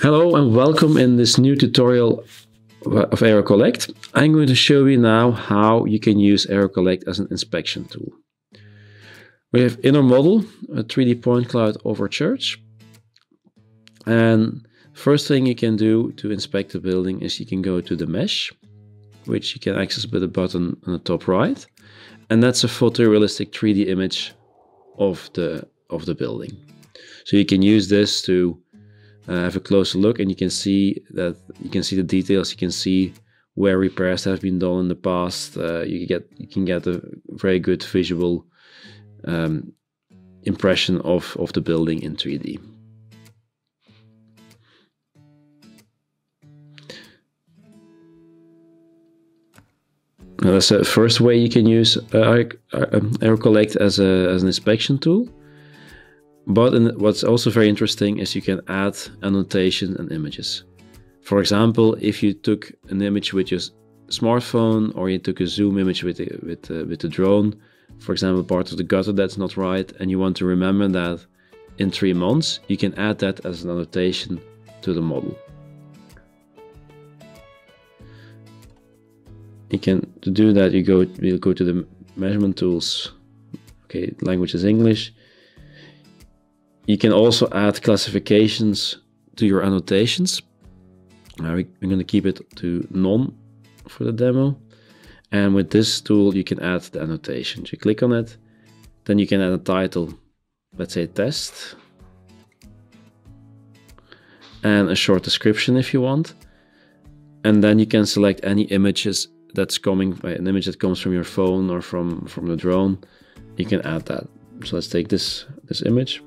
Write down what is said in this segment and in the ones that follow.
Hello and welcome in this new tutorial of AiroCollect. I'm going to show you now how you can use AiroCollect as an inspection tool. We have in our model a 3D point cloud over church. And first thing you can do to inspect the building is you can go to the mesh, which you can access with a button on the top right. And that's a photorealistic 3D image of the, of the building. So you can use this to uh, have a closer look and you can see that you can see the details. You can see where repairs have been done in the past. Uh, you get you can get a very good visual um, impression of of the building in 3d Now, that's the first way you can use uh, AiroCollect as, a, as an inspection tool. But what's also very interesting is you can add annotation and images. For example, if you took an image with your smartphone or you took a zoom image with the, with, uh, with the drone, for example, part of the gutter that's not right, and you want to remember that in three months, you can add that as an annotation to the model. You can to do that you go you go to the measurement tools. Okay, language is English. You can also add classifications to your annotations. Now we're going to keep it to none for the demo. And with this tool, you can add the annotations. You click on it, then you can add a title, let's say test, and a short description if you want. And then you can select any images that's coming, uh, an image that comes from your phone or from, from the drone. You can add that. So let's take this, this image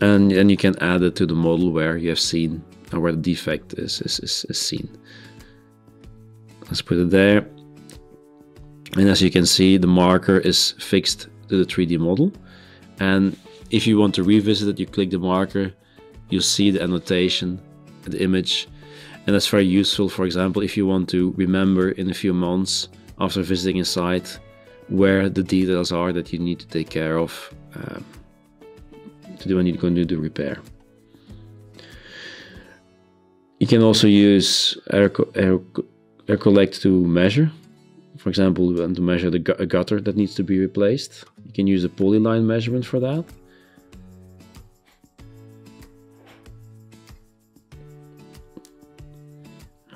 and then you can add it to the model where you have seen or where the defect is, is, is, is seen. Let's put it there. And as you can see, the marker is fixed to the 3D model. And if you want to revisit it, you click the marker, you see the annotation, the image, and that's very useful. For example, if you want to remember in a few months after visiting a site where the details are that you need to take care of. Um, to do when going to do the repair. You can also use air, air, AiroCollect to measure. For example, to measure the a gutter that needs to be replaced. You can use a polyline measurement for that.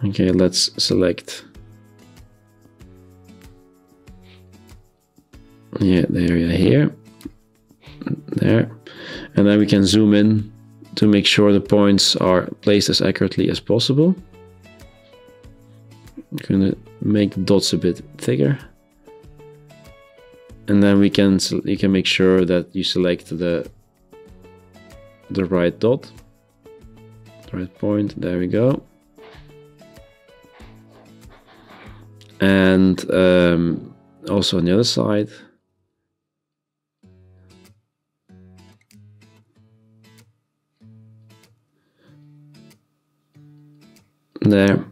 Okay, let's select yeah, the area here, and then we can zoom in to make sure the points are placed as accurately as possible. I'm gonna make the dots a bit thicker. And then we can you can make sure that you select the the right dot, the right point. There we go. And um, also on the other side, there.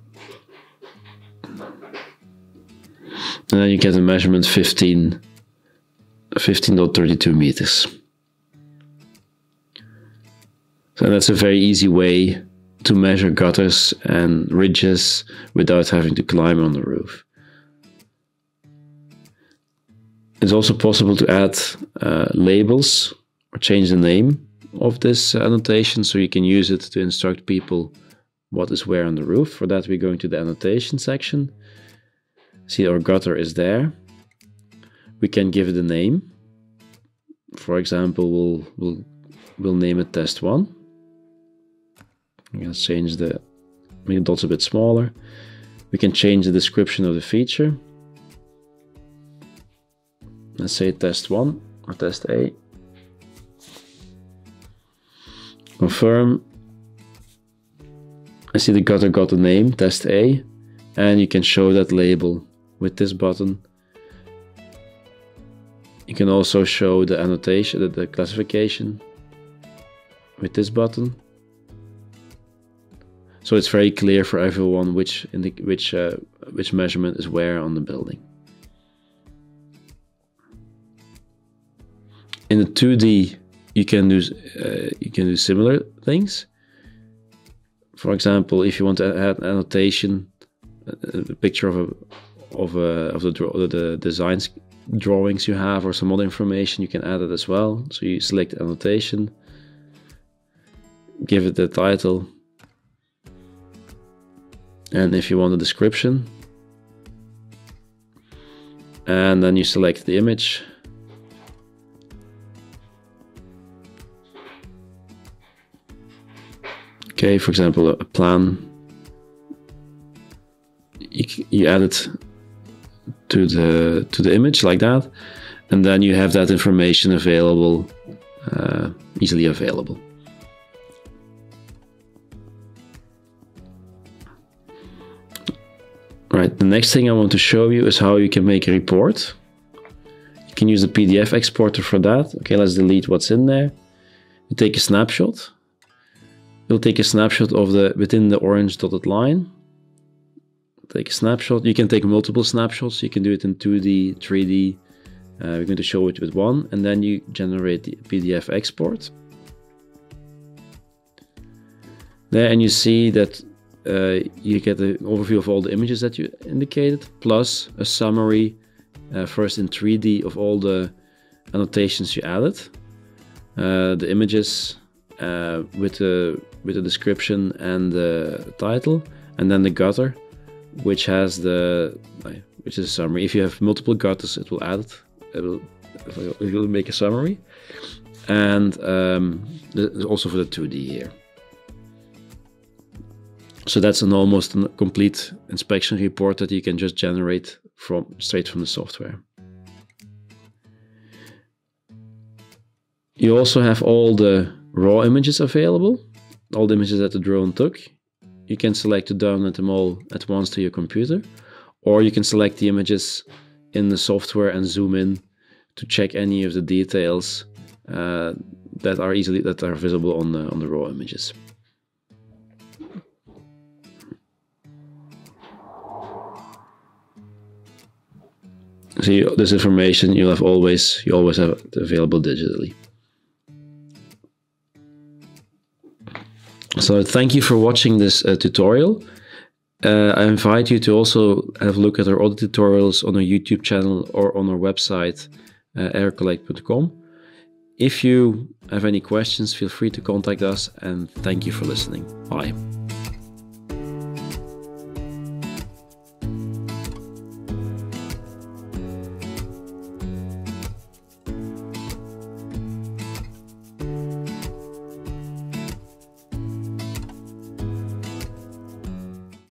And then you get a measurement 15, 15.32 meters. So that's a very easy way to measure gutters and ridges without having to climb on the roof. It's also possible to add uh, labels or change the name of this annotation so you can use it to instruct people what is where on the roof. For that, we're going to the annotation section. See our gutter is there. We can give it a name. For example, we'll, we'll, we'll name it test one. Let's change the, make the dots a bit smaller. We can change the description of the feature. Let's say test one or test A. Confirm I see the gutter got a name, test A, and you can show that label with this button. You can also show the annotation, the, classification with this button. So it's very clear for everyone which which uh, which measurement is where on the building. In the 2D you can do uh, you can do similar things. For example, if you want to add annotation, uh, a picture of a of a, of the, the designs drawings you have or some other information, you can add it as well. So you select annotation, give it the title, and if you want a description, and then you select the image. Okay, for example, a plan. You, you add it to the to the image like that, and then you have that information available, uh, easily available. Right, the next thing I want to show you is how you can make a report. You can use the PDF exporter for that. Okay, let's delete what's in there. You take a snapshot. You'll take a snapshot of the within the orange dotted line. Take a snapshot. You can take multiple snapshots. You can do it in 2D, 3D. Uh, we're going to show it with one, and then you generate the PDF export. There, and you see that uh, you get an overview of all the images that you indicated, plus a summary uh, first in 3D of all the annotations you added, uh, the images uh, with the with the description and the title, and then the gutter, which has the which is a summary. If you have multiple gutters, it will add it. It will, it will make a summary, and um, also for the 2D here. So that's an almost complete inspection report that you can just generate from straight from the software. You also have all the raw images available, all the images that the drone took. You can select to download them all at once to your computer, or you can select the images in the software and zoom in to check any of the details uh, that are easily that are visible on the on the raw images. So this information you'll have always you always have available digitally. So thank you for watching this uh, tutorial. Uh, I invite you to also have a look at our other tutorials on our YouTube channel or on our website, uh, airocollect.com. If you have any questions, feel free to contact us and thank you for listening. Bye.